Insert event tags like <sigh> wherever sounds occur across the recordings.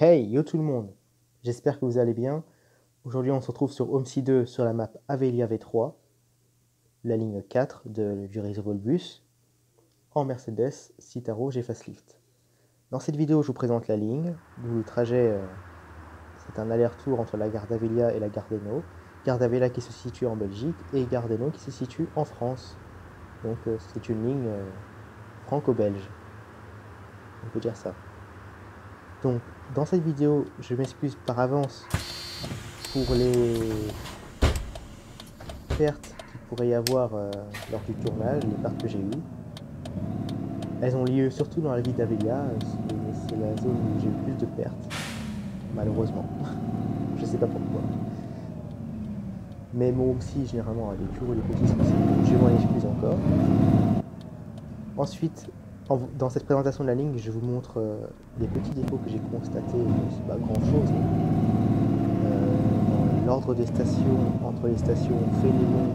Hey, yo tout le monde J'espère que vous allez bien. Aujourd'hui, on se retrouve sur OMSI 2 sur la map Avelia V3, la ligne 4 de, du réseau Volbus, en Mercedes Citaro G Facelift. Dans cette vidéo, je vous présente la ligne, d'où le trajet, euh, c'est un aller-retour entre la gare d'Avelia et la gare d'Eno. Gare d'Avelia qui se situe en Belgique et gare d'Eno qui se situe en France. Donc euh, c'est une ligne euh, franco-belge. On peut dire ça. Donc, dans cette vidéo, je m'excuse par avance pour les pertes qu'il pourrait y avoir euh, lors du tournage, les pertes que j'ai eues. Elles ont lieu surtout dans la ville d'Avelia, c'est la zone où j'ai eu plus de pertes, malheureusement. <laughs> je sais pas pourquoi. Mais moi aussi, généralement, avec toujours des petits soucis, je m'en excuse encore. Ensuite, dans cette présentation de la ligne, je vous montre euh, les petits défauts que j'ai constatés, c'est pas grand chose. Euh, l'ordre des stations, entre les stations Fénémon,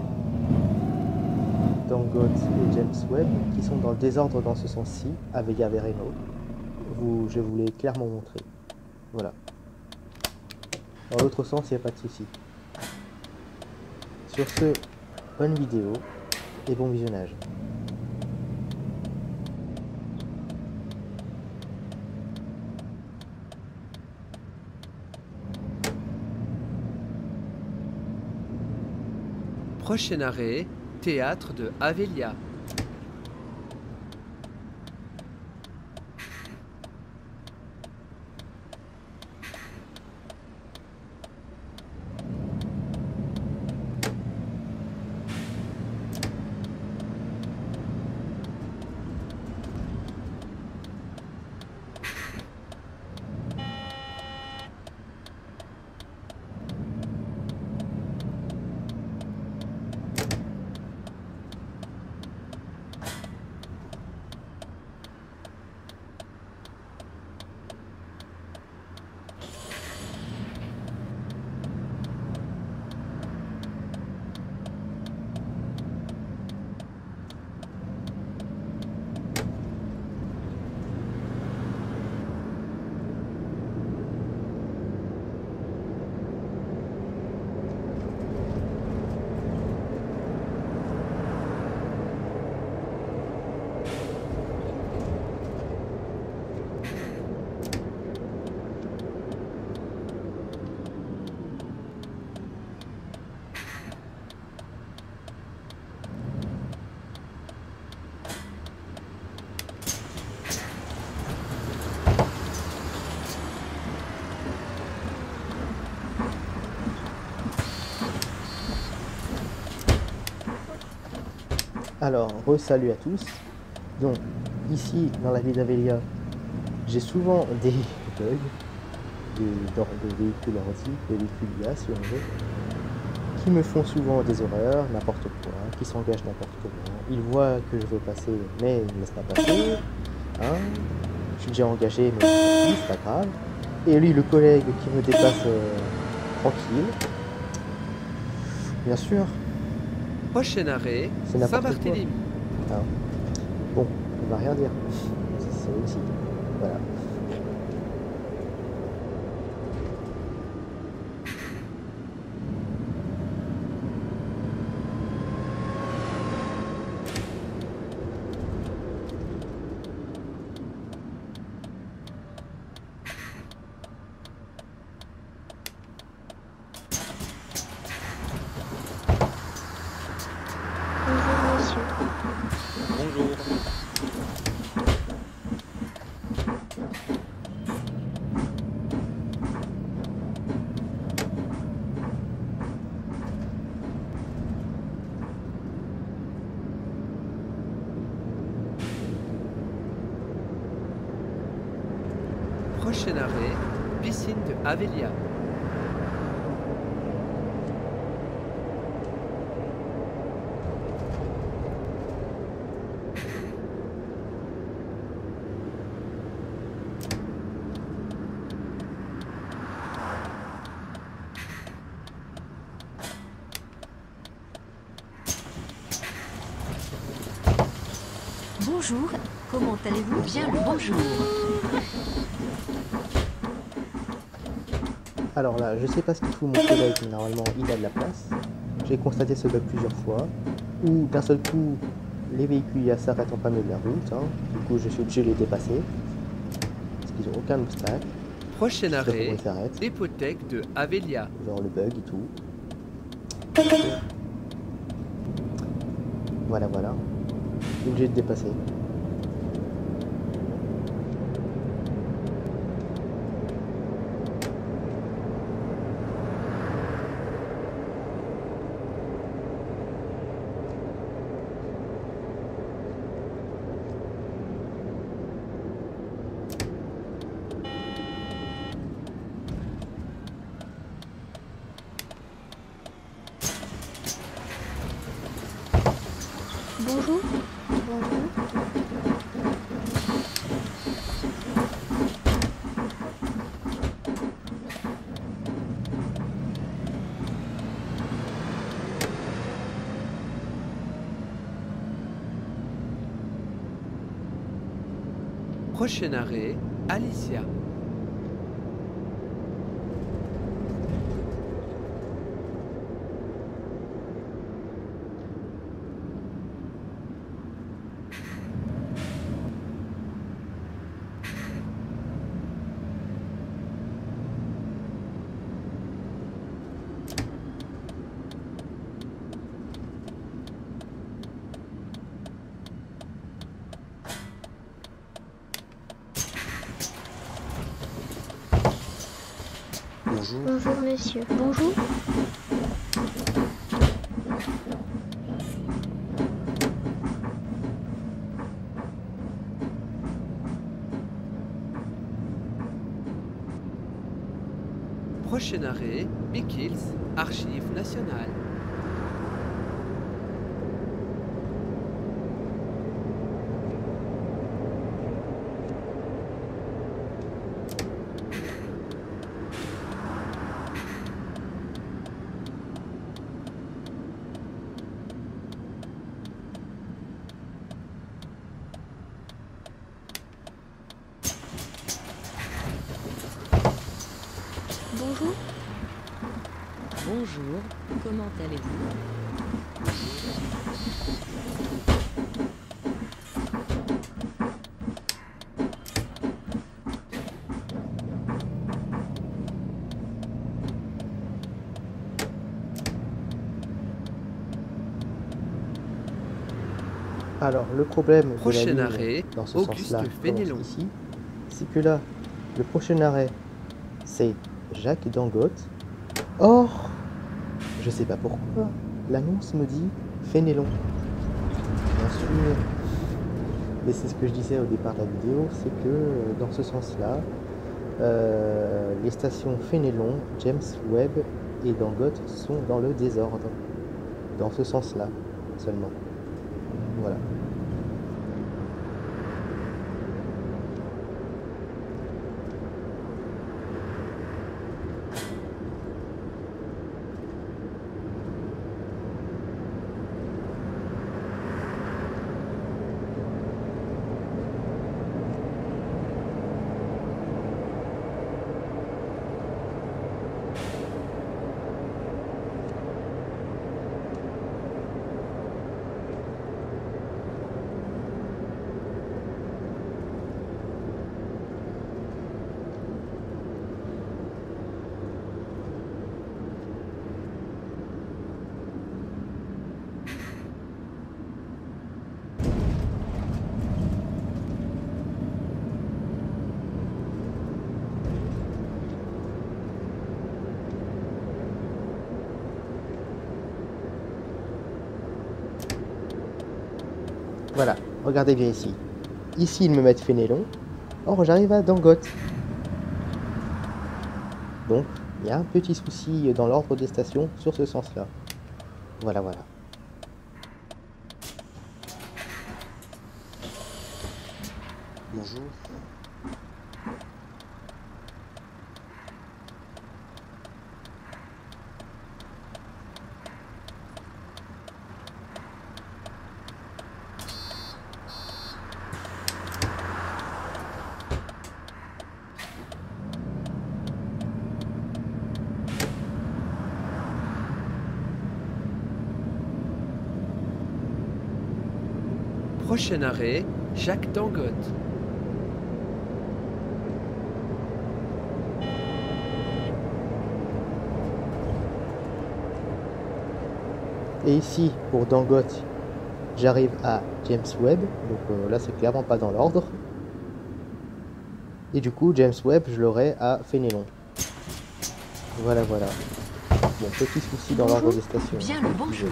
Dangot et James Webb, qui sont dans le désordre dans ce sens-ci, avec Vega je vous l'ai clairement montré. Voilà. Dans l'autre sens, il n'y a pas de souci. Sur ce, bonne vidéo et bon visionnage. Prochain arrêt, théâtre de Avelia. Alors, re-salut à tous. Donc, ici, dans la ville d'Avelia, j'ai souvent des <laughs> bugs de, de, véhicules antiques, des véhicules IA, si on veut, qui me font souvent des horreurs, n'importe quoi, qui s'engagent n'importe comment. Ils voient que je veux passer, mais ils ne laissent pas passer. Hein je suis déjà engagé, mais c'est pas grave. Et lui, le collègue qui me dépasse euh, tranquille. Bien sûr, Prochain arrêt, Saint-Barthélemy. Bon, on va rien dire. C'est aussi. Voilà. Prochain arrêt, piscine de Avelia. Bonjour, comment allez-vous Bien le bonjour. Alors là, je sais pas ce qu'il fout mon collègue, mais normalement il a de la place. J'ai constaté ce bug plusieurs fois, où d'un seul coup, les véhicules s'arrêtent en plein milieu de la route. hein. Du coup, je suis obligé de les dépasser. Parce qu'ils n'ont aucun obstacle. Prochain arrêt, ils s'arrêtent. Dépothèque de Avelia. Genre le bug et tout. Voilà, voilà. Obligé de dépasser. Bonjour. Bonjour. Prochain arrêt, Alicia. Bonjour. Bonjour monsieur. Bonjour. Prochain Hills, Archives nationales. Bonjour. Bonjour, comment allez-vous? Alors, le problème de la Prochain ligne arrêt, dans ce Auguste sens-là, ici, c'est que là, le prochain arrêt, c'est Jacques Dangote. Or, je sais pas pourquoi, l'annonce me dit Fénélon. Bien sûr. Mais c'est ce que je disais au départ de la vidéo, c'est que euh, dans ce sens-là, euh, les stations Fénélon, James Webb et Dangote sont dans le désordre. Dans ce sens-là seulement. Voilà. Voilà, regardez bien ici. Ici, ils me mettent Fénélon. Or, j'arrive à Dangote. Donc, il y a un petit souci dans l'ordre des stations sur ce sens-là. Voilà, voilà. Bonjour. Prochain arrêt, Jacques Dangote. Et ici, pour Dangote, j'arrive à James Webb. Donc euh, là, c'est clairement pas dans l'ordre. Et du coup, James Webb, je l'aurai à Fénélon. Voilà, voilà. Bon, petit souci dans l'ordre des stations. Bien le bonjour.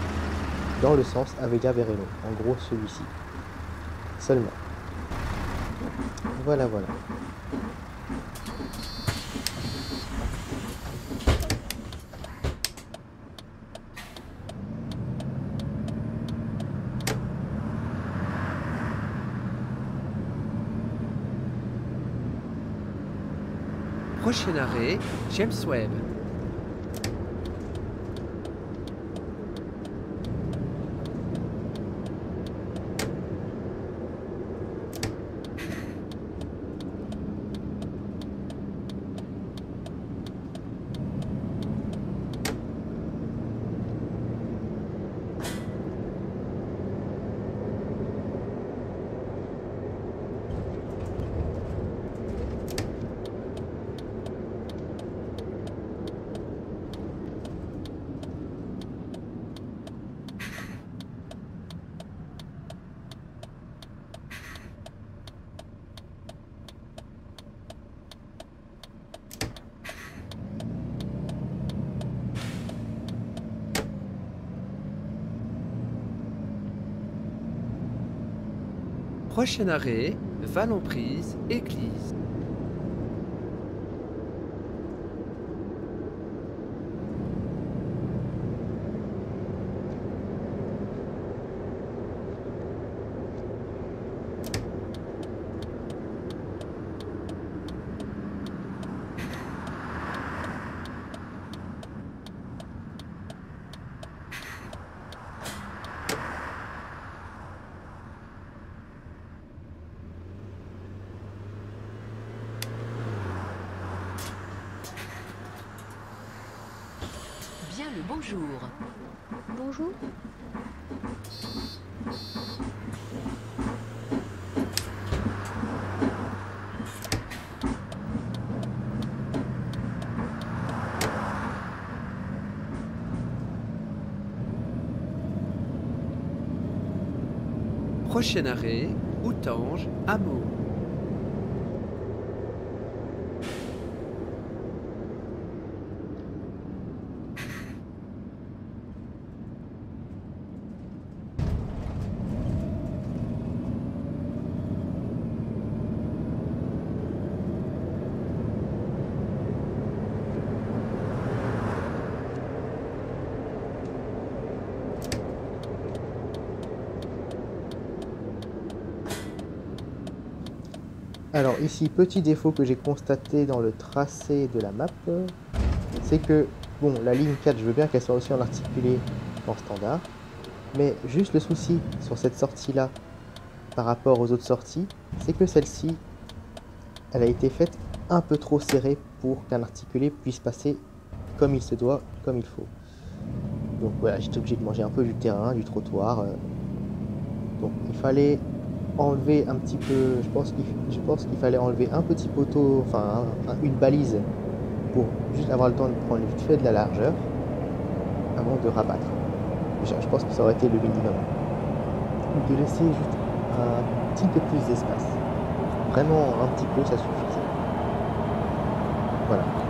Dans le sens Avega Vereno. En gros, celui-ci. Seulement. Voilà, voilà. Prochain arrêt, James Webb. Prochain arrêt, Vallon-Prise, Église. Bien le bonjour. Bonjour. Prochain arrêt, Outange, Hameau. Ici, petit défaut que j'ai constaté dans le tracé de la map, c'est que, bon, la ligne 4, je veux bien qu'elle soit aussi en articulé en standard, mais juste le souci sur cette sortie-là, par rapport aux autres sorties, c'est que celle-ci, elle a été faite un peu trop serrée pour qu'un articulé puisse passer comme il se doit, comme il faut. Donc voilà, j'étais obligé de manger un peu du terrain, du trottoir. euh. Donc il fallait enlever un petit peu, je pense qu'il fallait enlever un petit poteau, enfin un- un- une balise pour juste avoir le temps de prendre vite fait de la largeur avant de rabattre. Je, pense que ça aurait été le minimum. De laisser juste un petit peu plus d'espace. Vraiment un petit peu, ça suffisait. Voilà.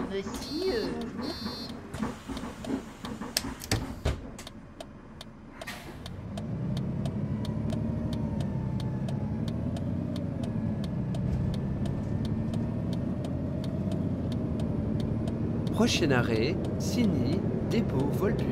Monsieur. Prochain arrêt, Signy, dépôt Volbus.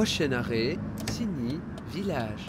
Prochain arrêt, Signy, village.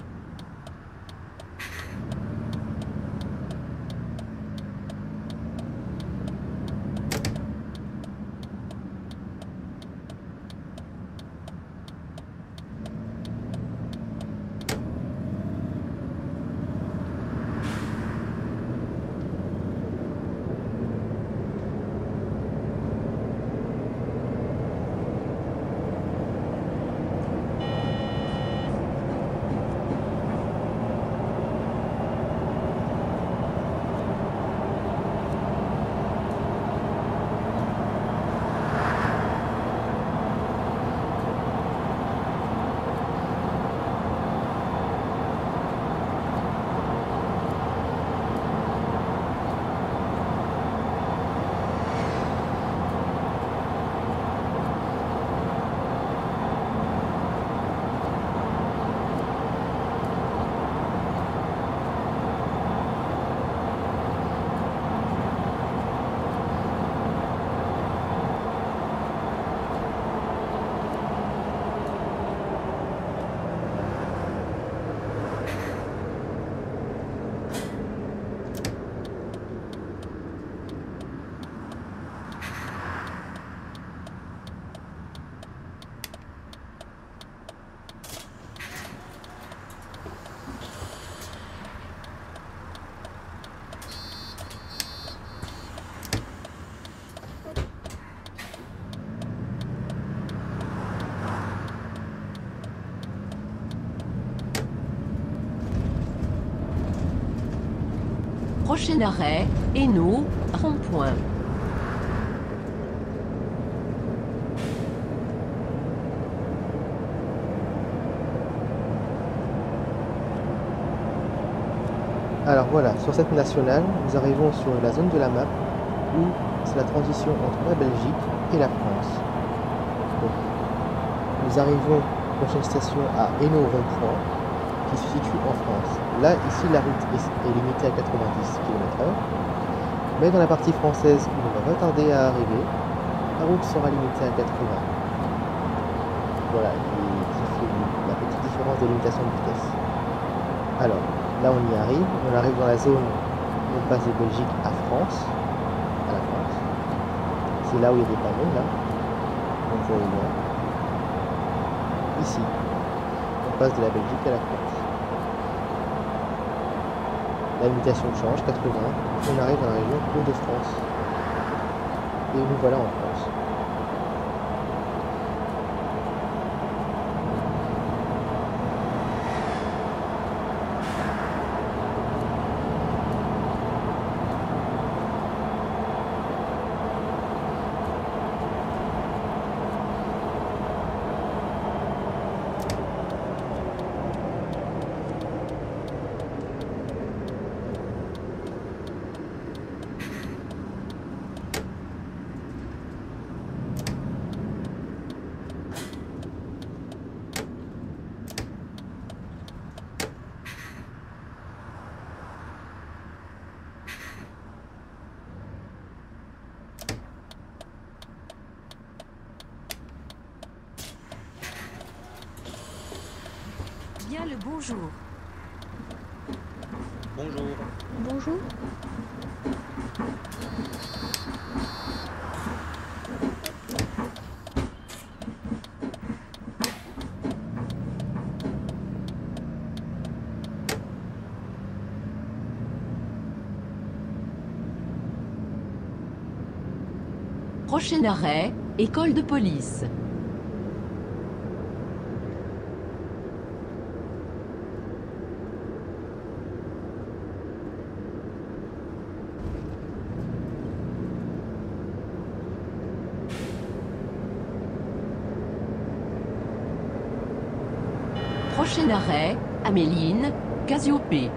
Prochain arrêt, Hainaut, rond-point. Alors voilà, sur cette nationale, nous arrivons sur la zone de la map où c'est la transition entre la Belgique et la France. Nous arrivons, prochaine station, à Hainaut rond-point, qui se situe en France. Là, ici, la route est, limitée à 90 km/h, mais dans la partie française où on va retarder à arriver, la route sera limitée à 80. Voilà, qui fait la petite différence de limitation de vitesse. Alors, là on y arrive, on arrive dans la zone où on passe de Belgique à France. C'est là où il y a des panneaux, là, on voit. Ici, on passe de la Belgique à la France. La limitation change, 80, on arrive dans la région Hauts-de-France. Et nous voilà en France. Prochain arrêt, école de police. Prochain arrêt, Améline, Casiopée.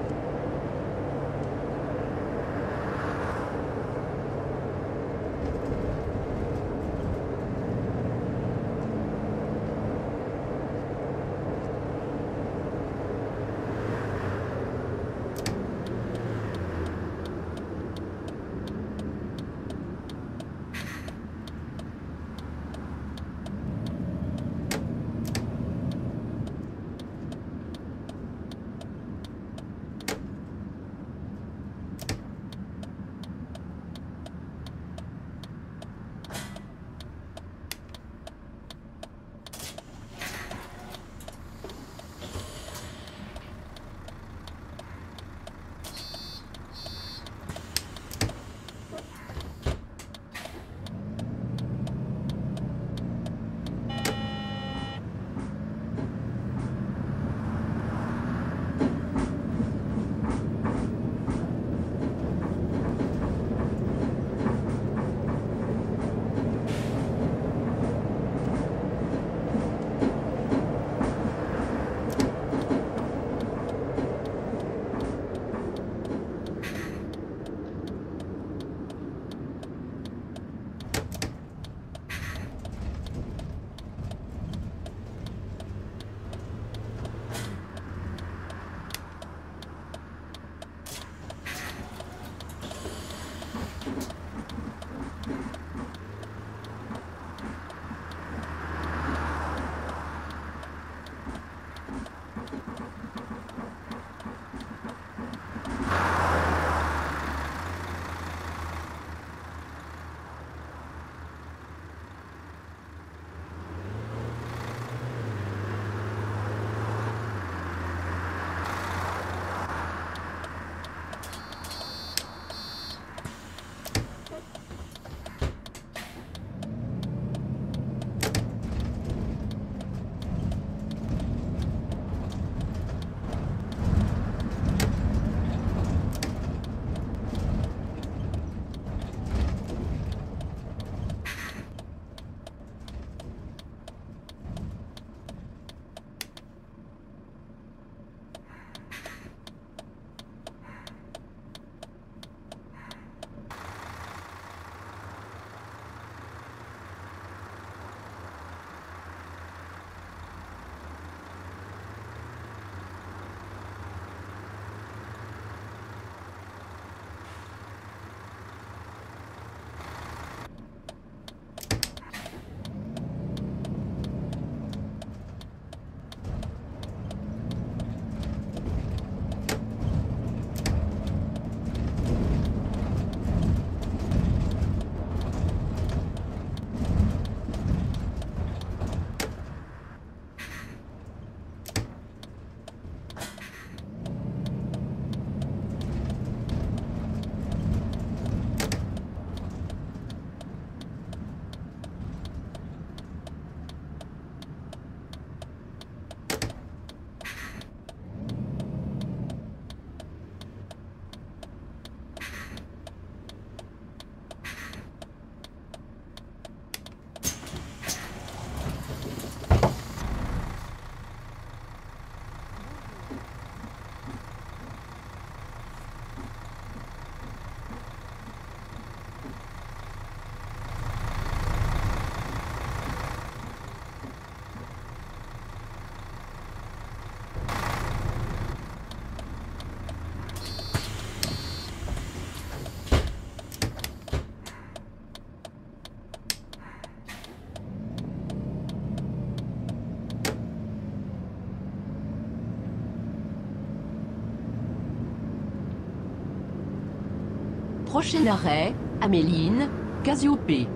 Prochain arrêt, Améline, Cassiopée.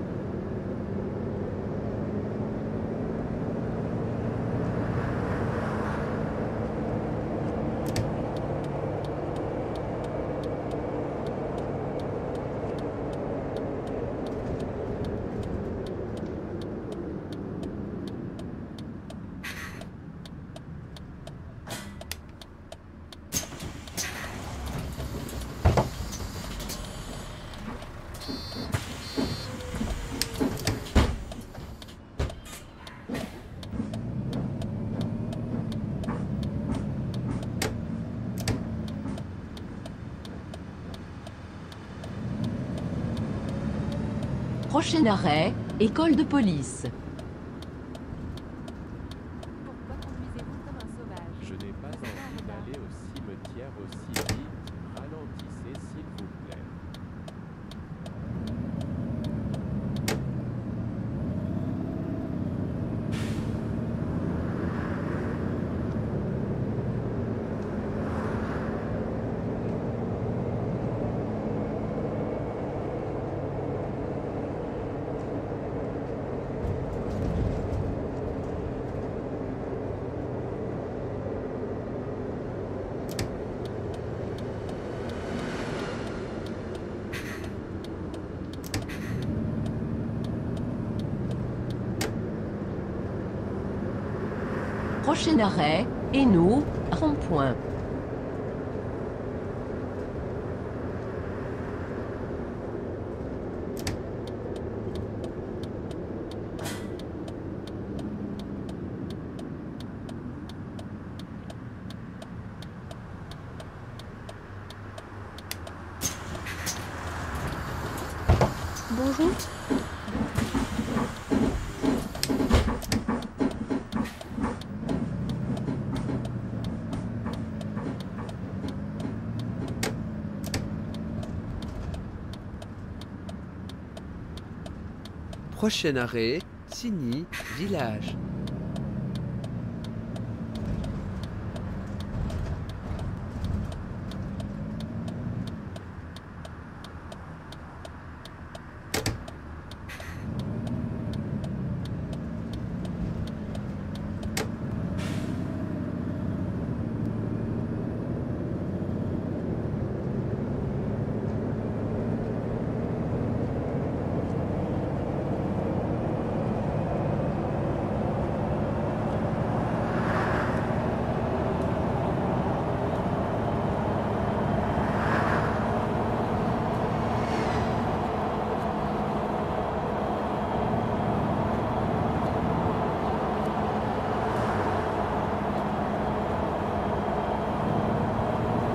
Arrêt, école de police. Pourquoi conduisez-vous comme un sauvage Je n'ai pas envie d'aller au cimetière aussi vite. Ralentissez s'il vous plaît. Prochain arrêt, Hainaut, rond-point. Bonjour. Prochain arrêt, Signy, village.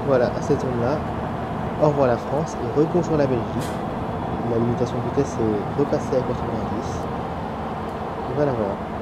Voilà, à cette zone-là, au revoir la France et rebonjour la Belgique. La limitation de vitesse est repassée à 90. Voilà, voilà.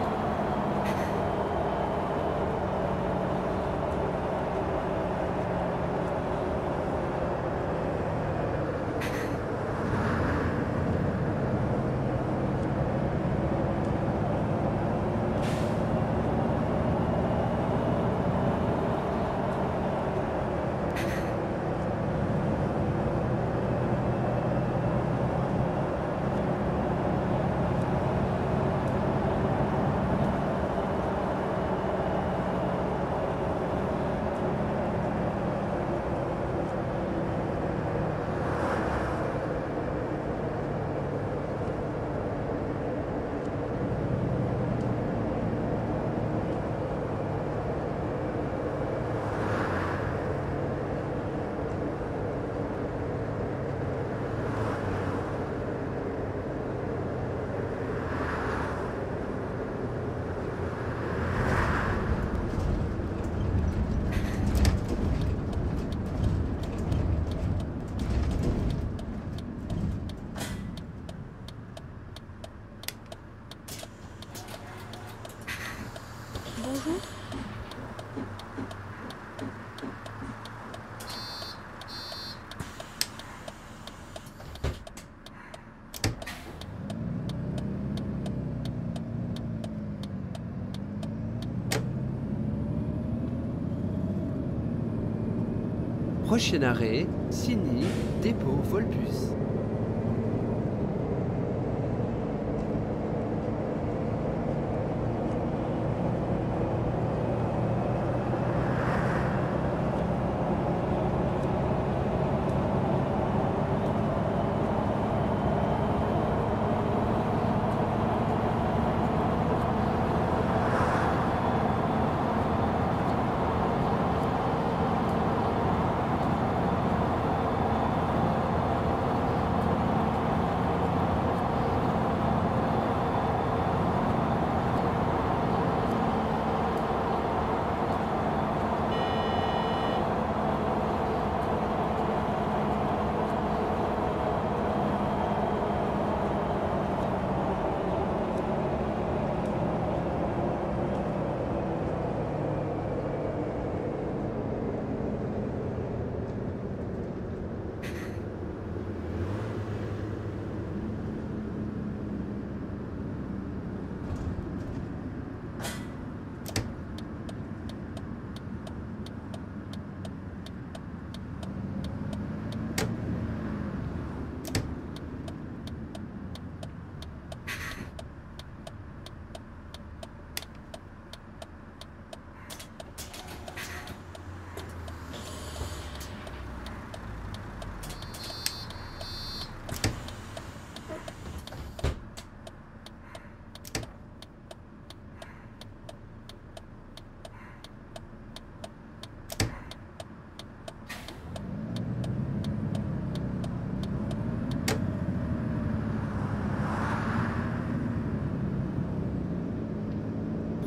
Prochain arrêt, Signy, dépôt Volbus.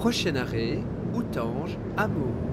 Prochain arrêt, Outange, Hameau.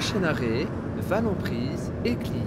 Prochain arrêt, Vallon-Prise, Église.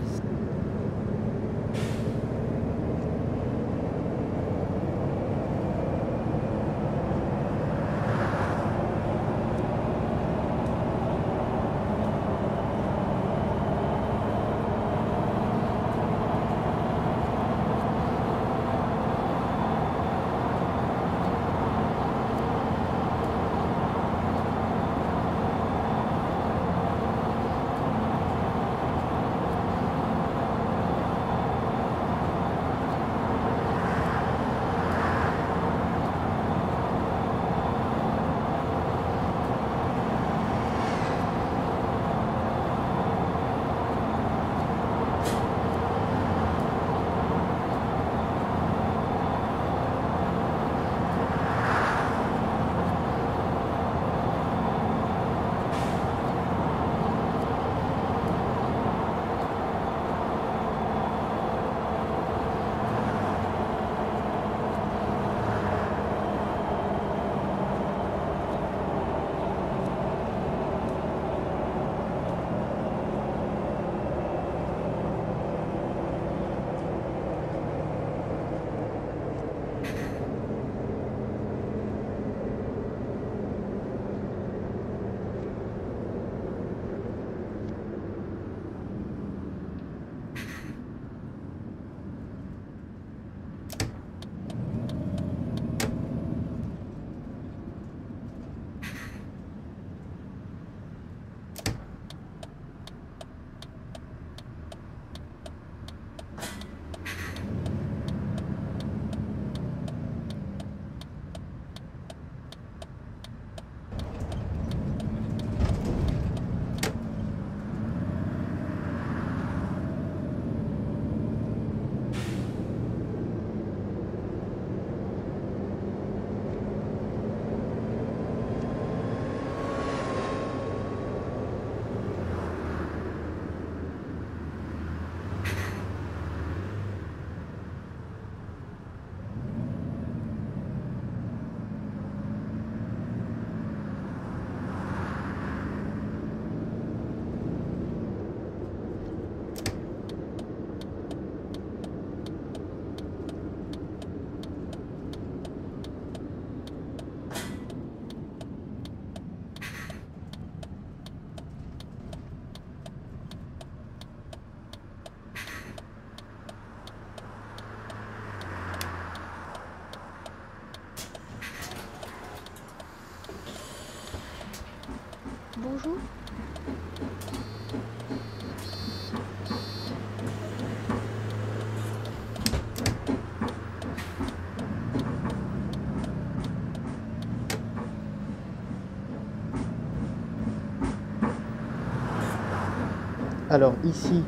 Alors ici,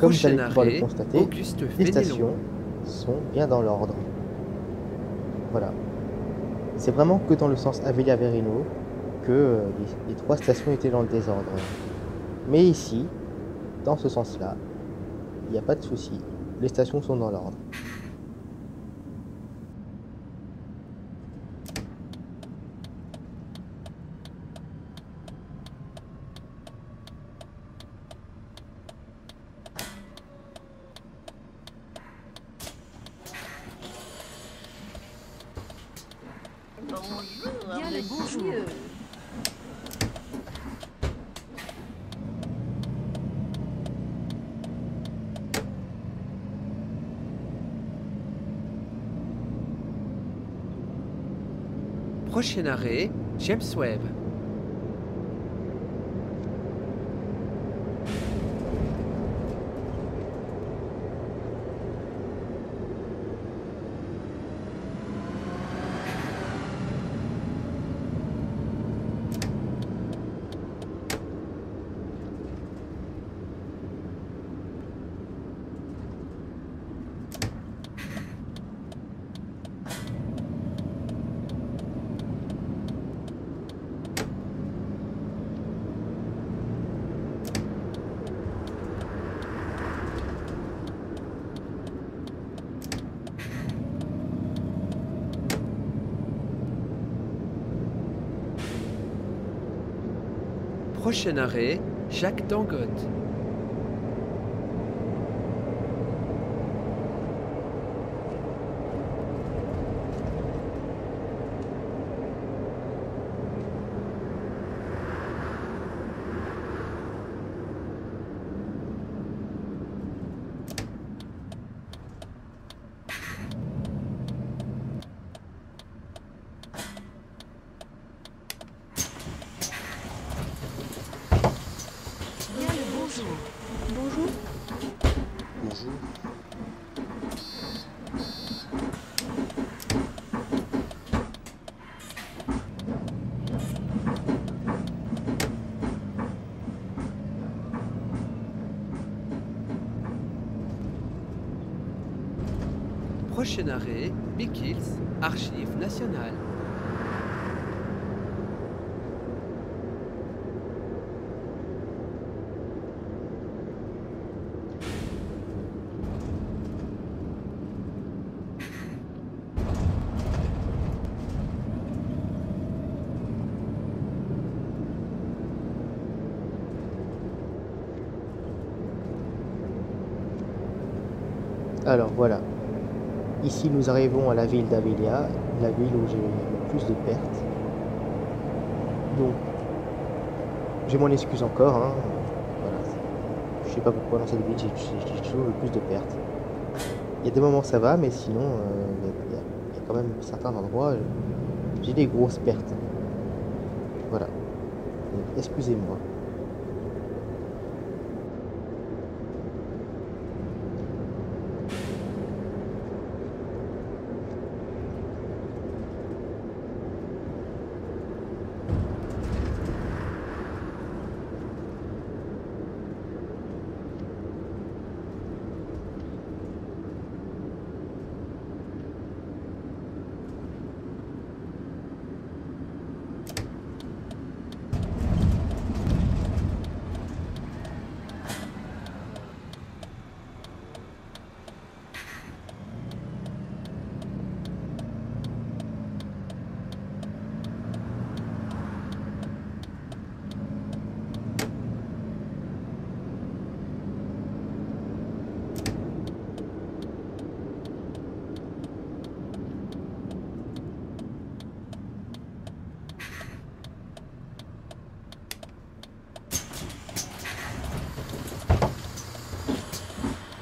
comme vous allez pouvoir le constater, Auguste les Fénélon. stations sont bien dans l'ordre. Voilà. C'est vraiment que dans le sens Avelia-Verino que euh, les, les trois stations étaient dans le désordre. Mais ici, dans ce sens-là, il n'y a pas de souci. Les stations sont dans l'ordre. Bien le bonjour. Prochain arrêt, Prochain arrêt, Jacques Dangote. Bien le bonjour. Bonjour. Bonjour. Arrêt, Big Archives nationales. Alors voilà. Ici nous arrivons à la ville d'Avelia, la ville où j'ai le plus de pertes. Donc, j'ai mon excuse encore. Hein. Voilà. Je sais pas pourquoi dans cette ville j'ai toujours le plus de pertes. Il y a des moments ça va, mais sinon, euh, il y a- quand même certains endroits, euh, j'ai des grosses pertes. Voilà. Excusez-moi.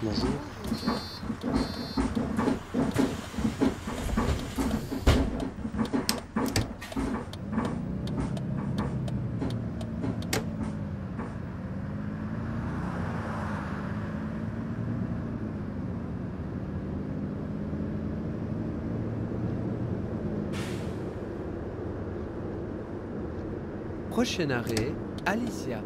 Bonjour. Prochain arrêt, Alicia.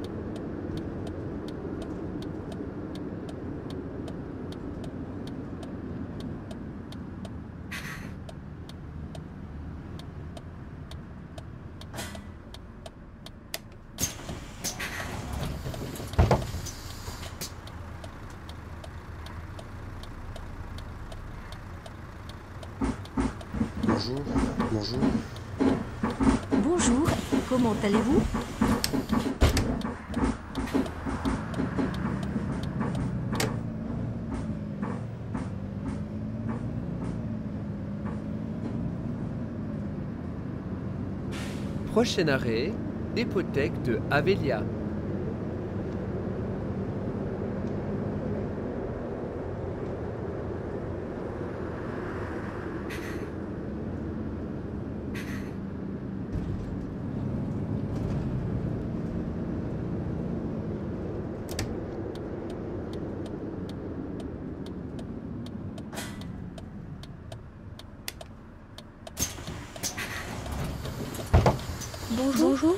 Bonjour. Bonjour. Bonjour, comment allez-vous Prochain arrêt, Dépothèque de Avelia. Bonjour. Bonjour.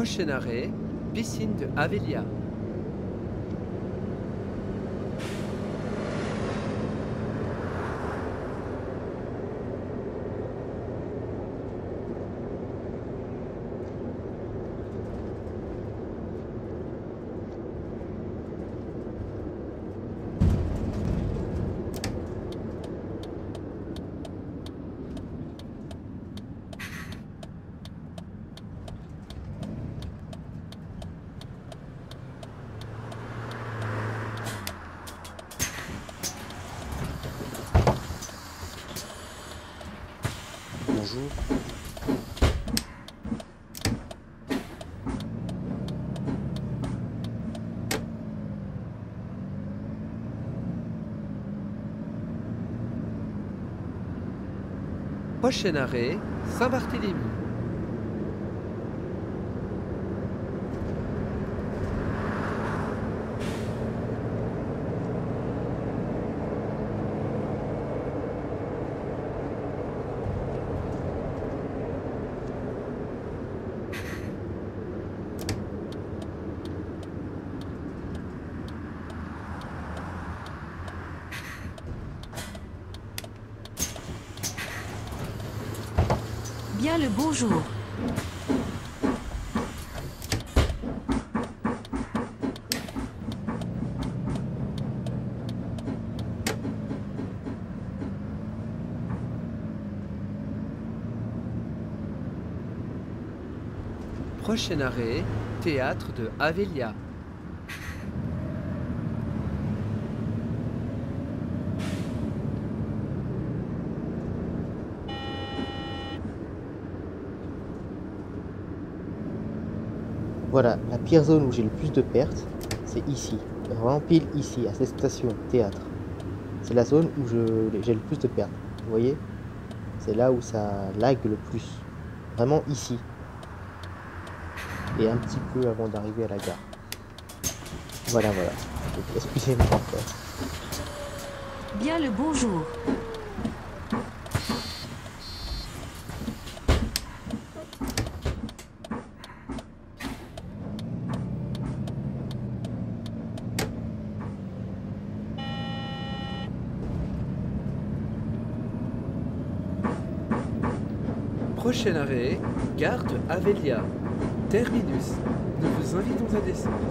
Prochain arrêt, Piscine de Avelia. Prochain arrêt, Saint-Barthélemy. Bien le bonjour. Prochain arrêt, Théâtre de Avelia. Voilà, la pire zone où j'ai le plus de pertes, c'est ici. Vraiment pile ici, à cette station, théâtre. C'est la zone où j'ai le plus de pertes. Vous voyez? C'est là où ça lag le plus. Vraiment ici. Et un petit peu avant d'arriver à la gare. Voilà, voilà. Excusez-moi. Bien le bonjour. Arrêt, Gare de Avelia. Terminus. Nous vous invitons à descendre. <laughs>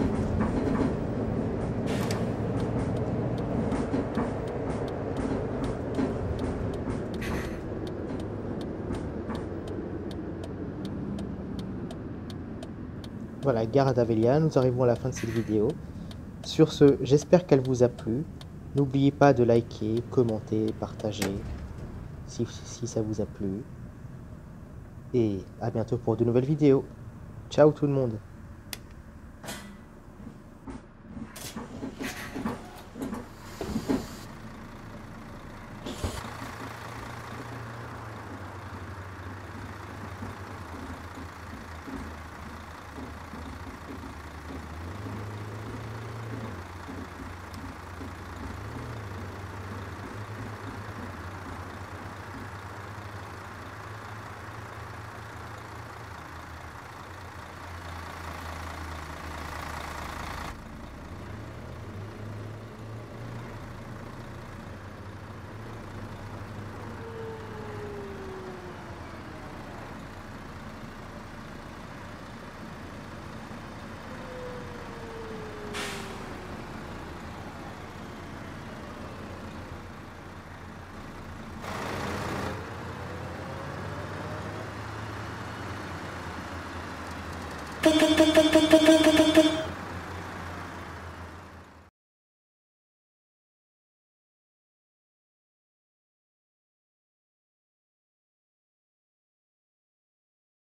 Voilà, gare d'Avelia, nous arrivons à la fin de cette vidéo. Sur ce, j'espère qu'elle vous a plu. N'oubliez pas de liker, commenter, partager si ça vous a plu. Et à bientôt pour de nouvelles vidéos. Ciao tout le monde